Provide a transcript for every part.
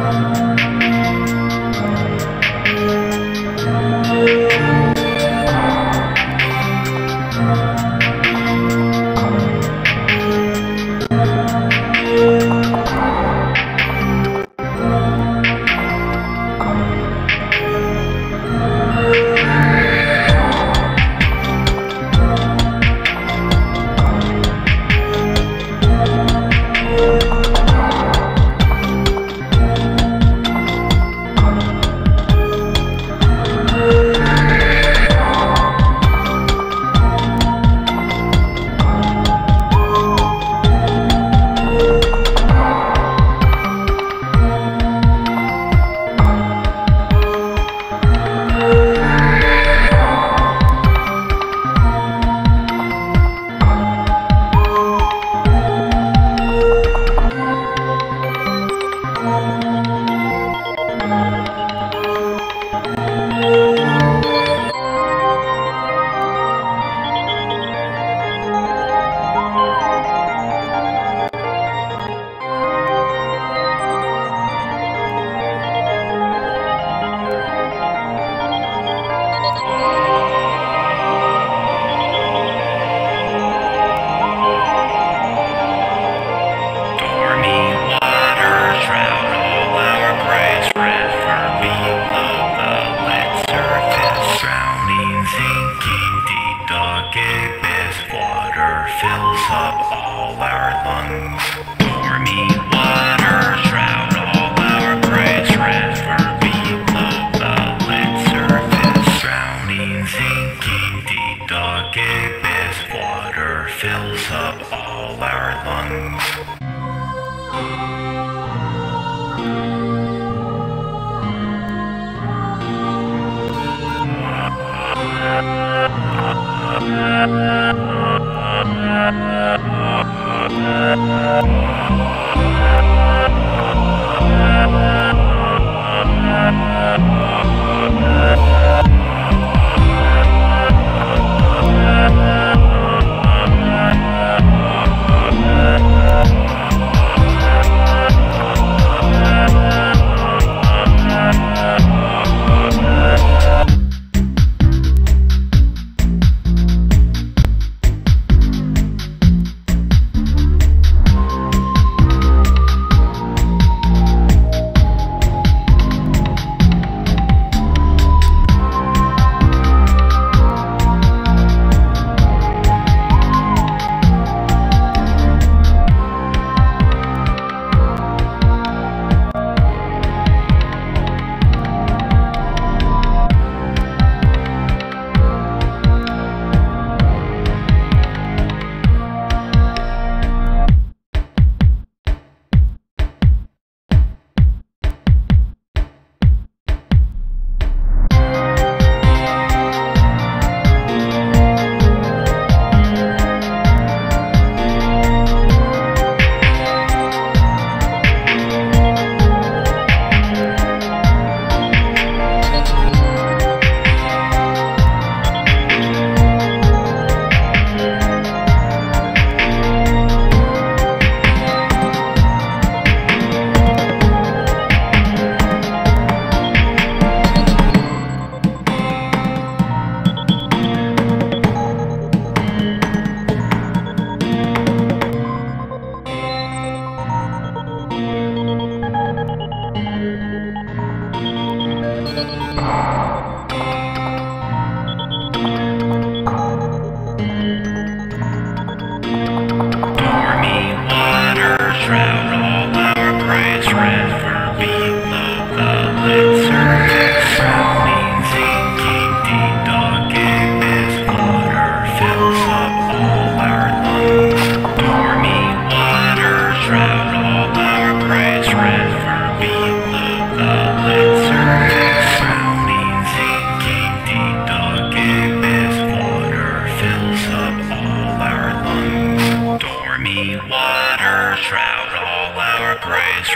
Música fills up all our lungs. Stormy waters shroud all our grace river below the lit surface. Drowning, sinking, deep dark abyss. Water fills up all our lungs.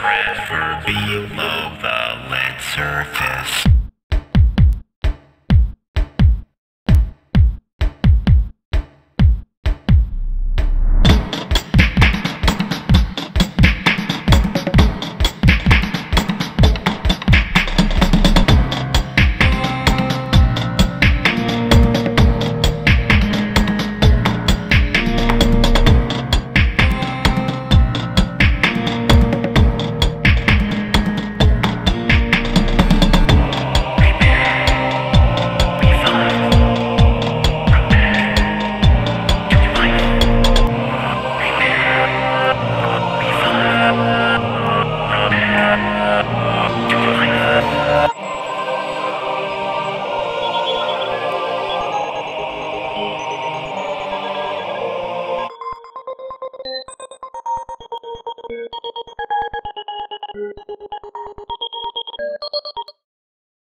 transfer below the lead surface.